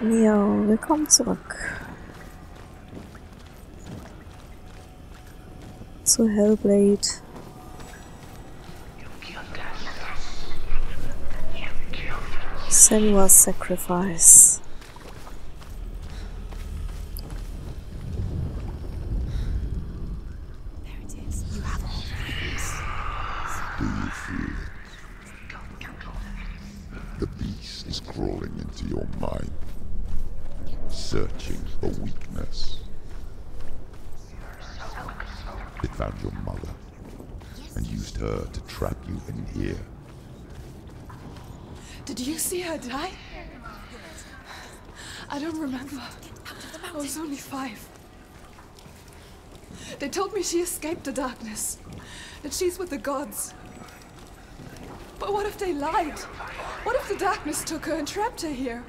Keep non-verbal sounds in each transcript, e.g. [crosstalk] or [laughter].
Miau, willkommen zurück. Zu Hellblade. Senua's Sacrifice. There it is. You have all Do you feel it? The beast is crawling into your mind, searching for weakness. It found your mother and used her to trap you in here. Did you see her die? I don't remember. I was only five. They told me she escaped the darkness, that she's with the gods. But what if they lied? What if the darkness took her and trapped her here?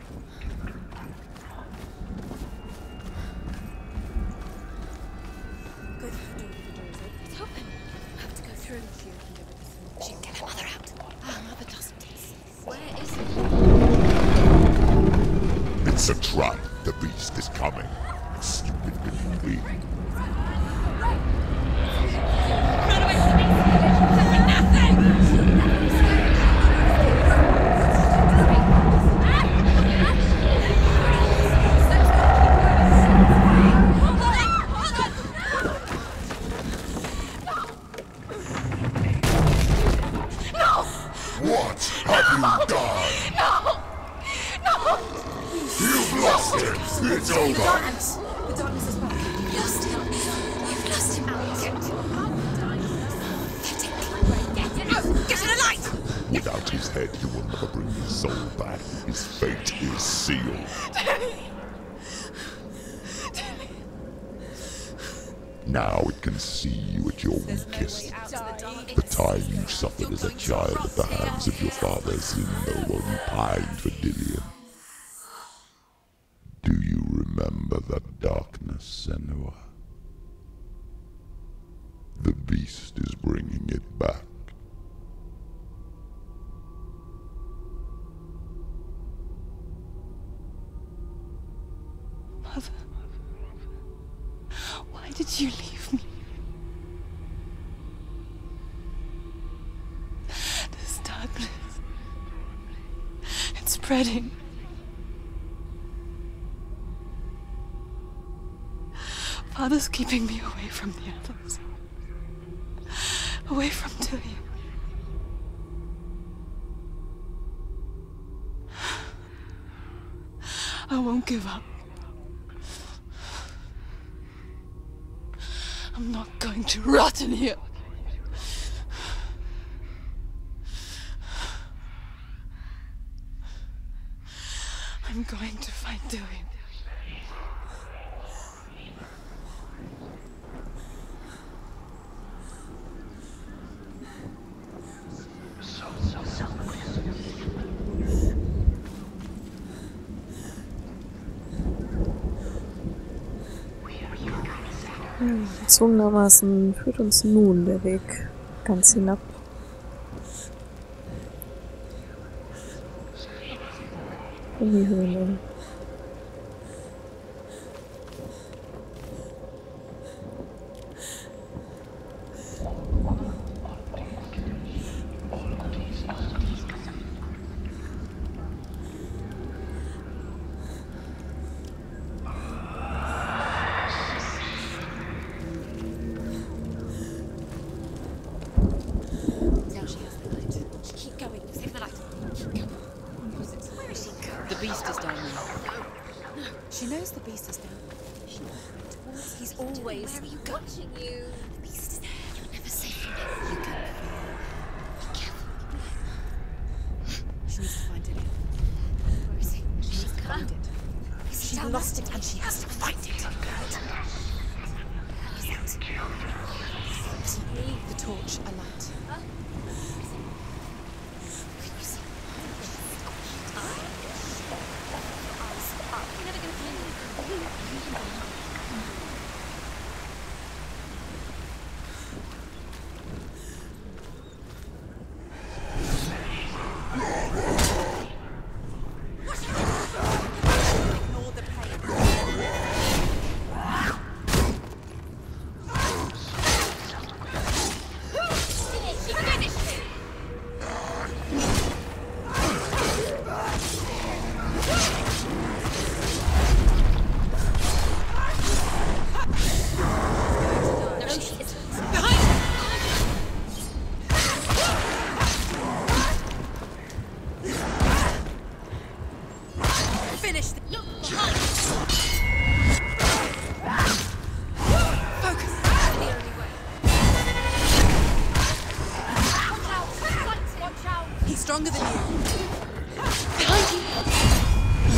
See you at your weakest. The time you suffered as a child at the hands of your father Zindo while you pined for Dillion. Do you remember that darkness, Senua? The beast is bringing it back. Mother. Why did you leave spreading. Father's keeping me away from the others. Away from Tilly. I won't give up. I'm not going to rot in here. Going to find Dillion. Zwungenermaßen führt uns nun der Weg ganz hinab. Die Höhle. Now She knows the beast is down. She He's always you watching you. The beast is there. You're never safe from him. You can Be careful. She needs to find it. Where is he? She needs to find it. She lost it and she has to find it. The torch alight. He's stronger than you. Behind you!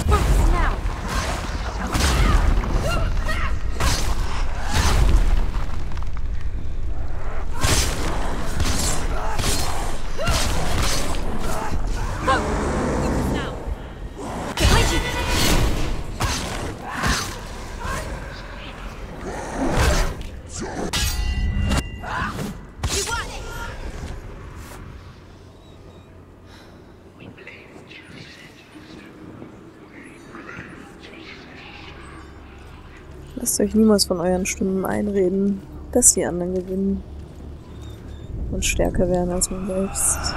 Focus now! Euch niemals von euren Stimmen einreden, dass die anderen gewinnen und stärker werden als man selbst.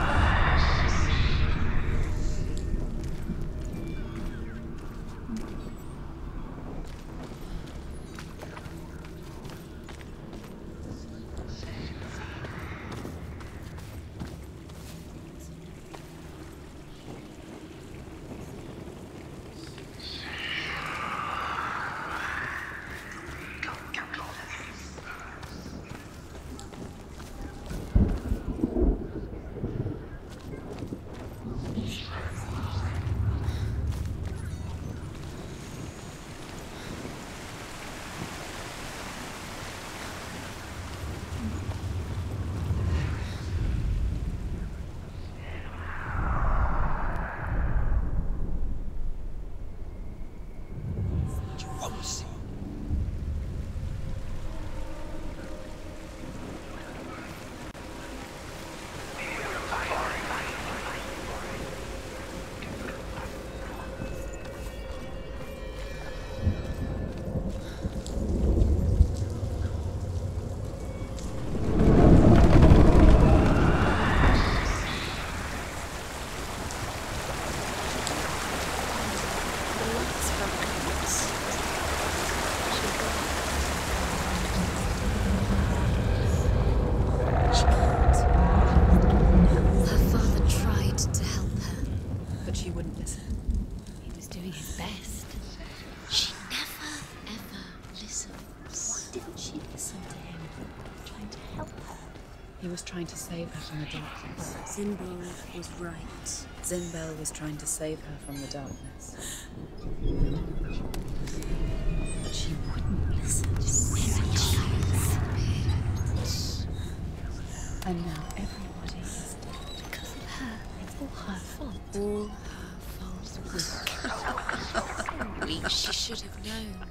Trying to save her from the darkness. Zynbel was right. Zynbel was trying to save her from the darkness. But she wouldn't listen. She? And now everybody is dead. Because of her. It's all her fault. All her fault. [laughs] Weak. She should have known.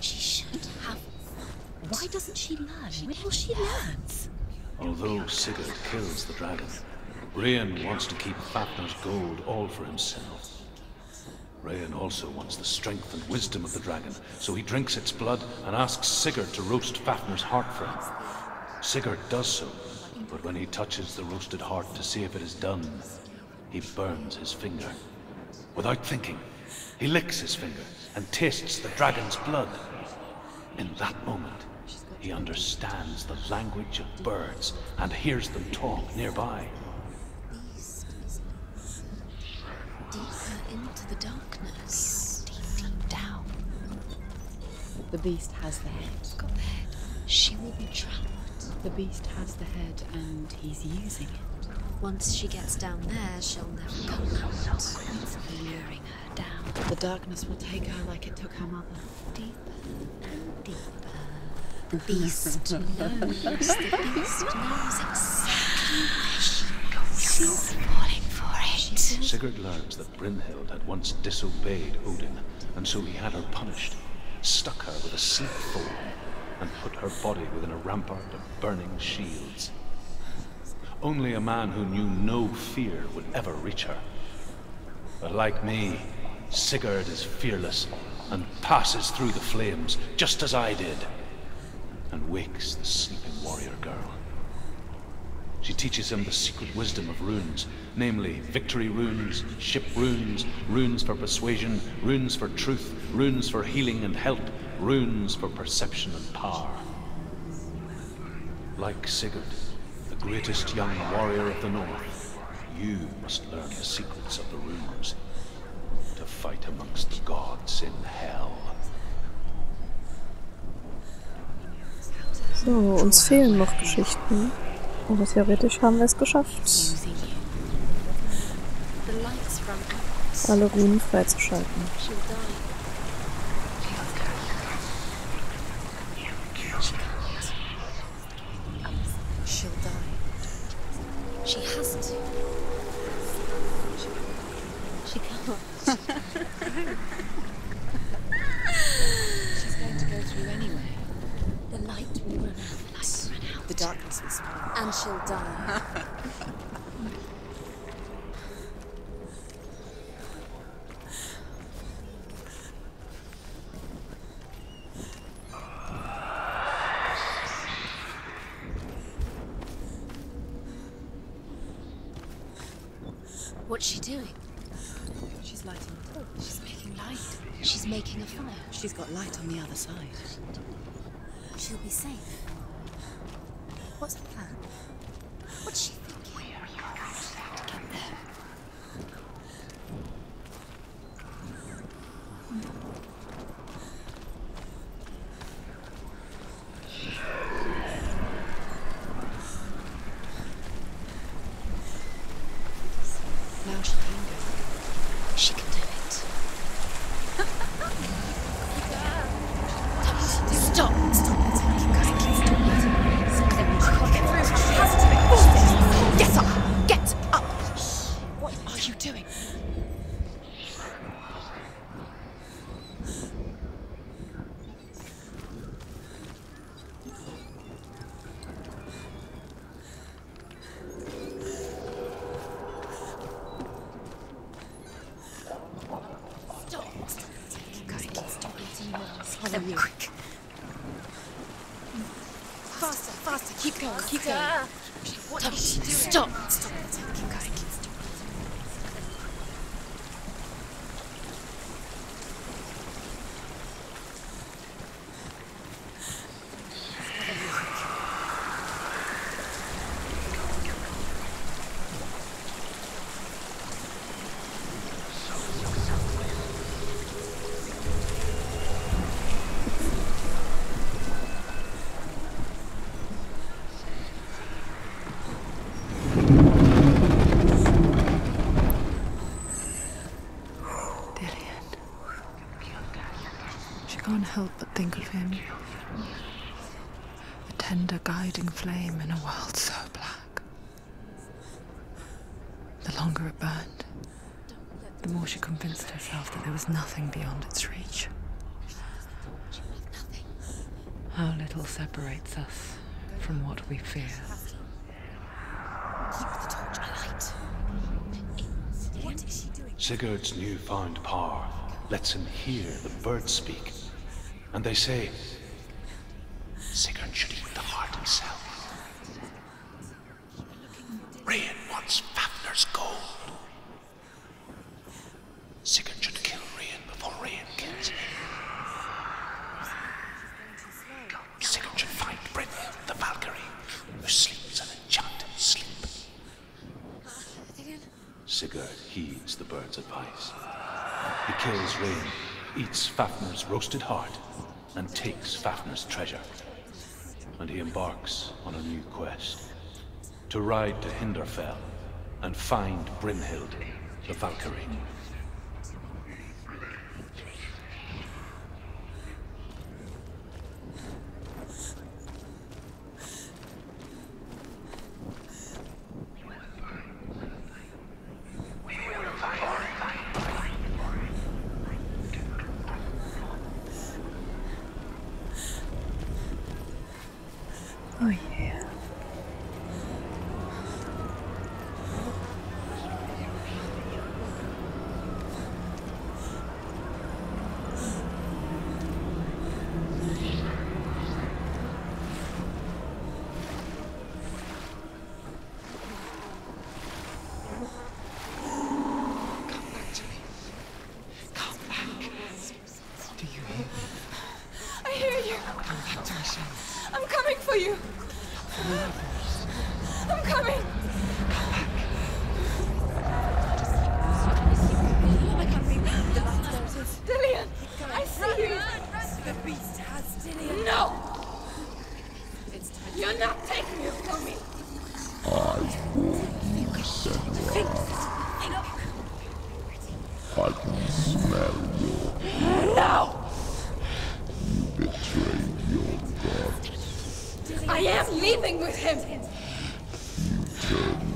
She should have. Why doesn't she learn? When will she learn? Although Sigurd kills the dragon, Regin wants to keep Fafnir's gold all for himself. Regin also wants the strength and wisdom of the dragon, so he drinks its blood and asks Sigurd to roast Fafnir's heart for him. Sigurd does so, but when he touches the roasted heart to see if it is done, he burns his finger. Without thinking, he licks his finger and tastes the dragon's blood. In that moment, he understands the language of birds and hears them talk nearby. Deeper into the darkness. Deep, deep down. The beast has the head. Got the head. She will be trapped. The beast has the head and he's using it. Once she gets down there, she'll never come out. It's luring her down. The darkness will take her like it took her mother. Deeper and deeper. The beast [laughs] knows. The beast knows exactly where she goes. She's falling for it. Sigurd learns that Brynhild had once disobeyed Odin, and so he had her punished, stuck her with a sleep foam, and put her body within a rampart of burning shields. Only a man who knew no fear would ever reach her. But like me, Sigurd is fearless and passes through the flames, just as I did, and wakes the sleeping warrior girl. She teaches him the secret wisdom of runes, namely victory runes, ship runes, runes for persuasion, runes for truth, runes for healing and help, runes for perception and power. Like Sigurd, the greatest young warrior of the North, you must learn the secrets of the runes to fight amongst the gods. So, uns fehlen noch Geschichten. Aber theoretisch haben wir es geschafft, alle Runen freizuschalten. What's she doing? She's lighting the torch. She's making light. She's making a fire. She's got light on the other side. She'll be safe. What's the plan? What's she thinking? To get there. Now she can go. She can do it. Stop! Stop! Get up! Get up! What are you doing? Stop! Stop! Stop eating well. Follow you. Quick. Faster, faster. Keep going, keep going. What is she doing? Stop! Stop! Keep going. Dillion. She can't help but think of him. A tender guiding flame in a world so black. The longer it burned, the more she convinced herself that there was nothing beyond its reach. How little separates us from what we fear. Sigurd's newfound power lets him hear the birds speak. And they say, Sigurd should eat the heart himself. Regin wants Fafnir's gold. Sigurd should kill Regin before Regin kills him. Sigurd should find Brynhild the Valkyrie, who sleeps an enchanted sleep. Sigurd heeds the bird's advice. He kills Regin, eats Fafnir's roasted heart, and takes Fafnir's treasure. And he embarks on a new quest. To ride to Hinderfell and find Brynhild, the Valkyrie. I can smell you. No! You betrayed your gods. I am leaving with him! You turned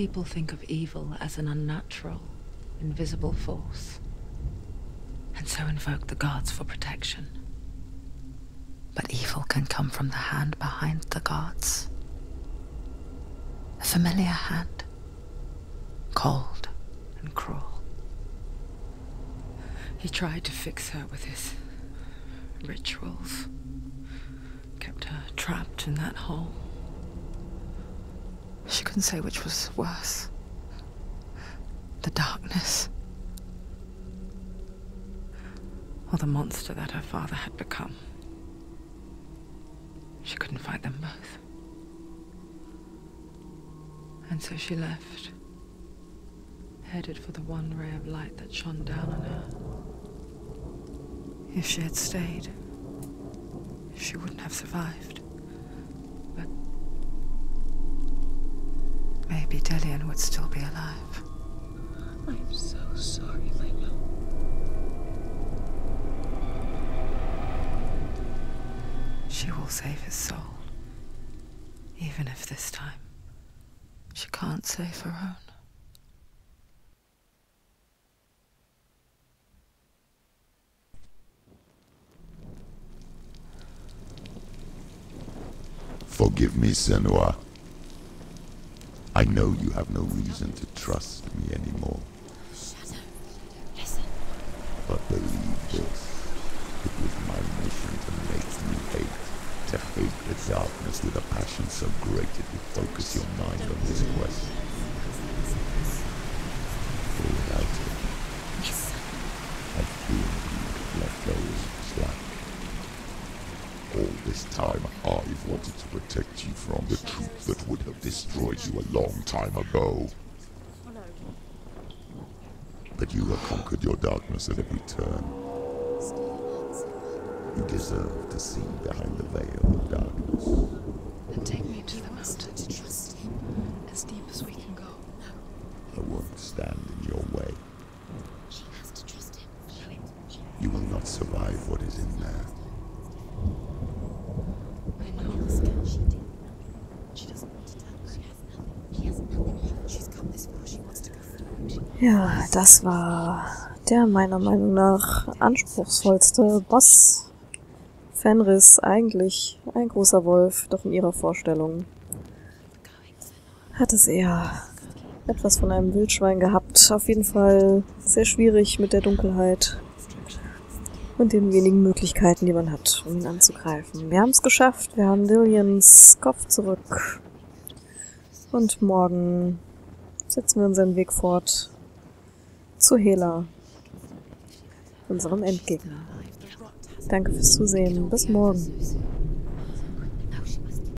People think of evil as an unnatural, invisible force, and so invoke the gods for protection. But evil can come from the hand behind the gods. A familiar hand, cold and cruel. He tried to fix her with his rituals, kept her trapped in that hole. She couldn't say which was worse. The darkness. Or the monster that her father had become. She couldn't fight them both. And so she left, headed for the one ray of light that shone down on her. If she had stayed, she wouldn't have survived. Maybe Dillion would still be alive. I'm so sorry, my love. She will save his soul. Even if this time she can't save her own. Forgive me, Senua. I know you have no reason to trust me anymore. Shadow, listen. But believe this. It was my mission to make you hate. To hate the darkness with a passion so great it would focus your mind on this quest. For without it, Listen. I fear you let those slack. All this time, I've wanted to protect you from the truth that would have destroyed you a long time ago. But you have conquered your darkness at every turn. You deserve to see behind the veil of darkness. And take me to the Wants Ja, das war der meiner Meinung nach anspruchsvollste Boss. Fenris, eigentlich ein großer Wolf, doch in ihrer Vorstellung hat es eher etwas von einem Wildschwein gehabt. Auf jeden Fall sehr schwierig mit der Dunkelheit und den wenigen Möglichkeiten, die man hat, um ihn anzugreifen. Wir haben es geschafft, wir haben Lillians Kopf zurück. Und morgen setzen wir unseren Weg fort zu Hela, unserem Endgegner. Danke fürs Zusehen. Bis morgen.